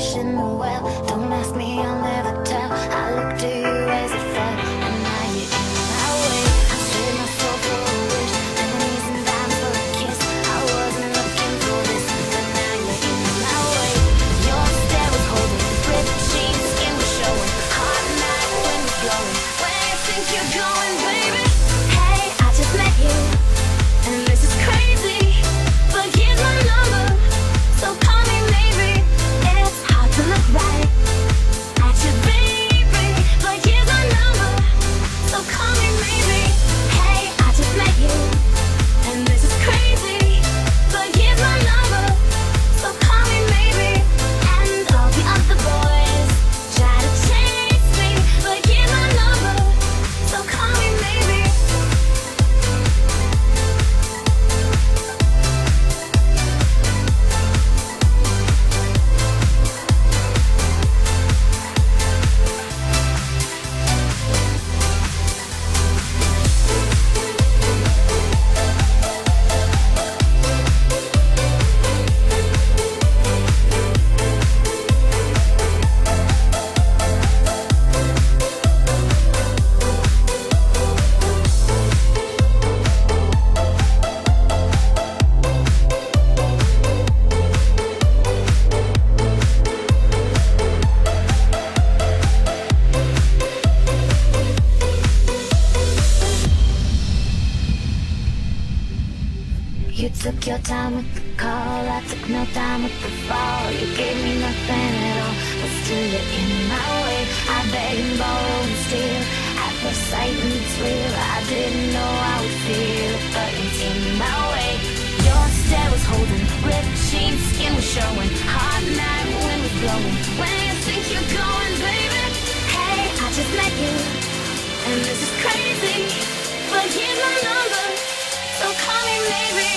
ocean You took your time with the call, I took no time with the fall. You gave me nothing at all, but still you're in my way. I beg and borrow and steal. At first sight, and it's real. I didn't know I would feel it, but it's in my way. Your stare was holding, ripped jeans, skin was showing. Hard night, wind was blowing. Where you think you're going, baby? Hey, I just met you, and this is crazy. But here's my number, so call me maybe.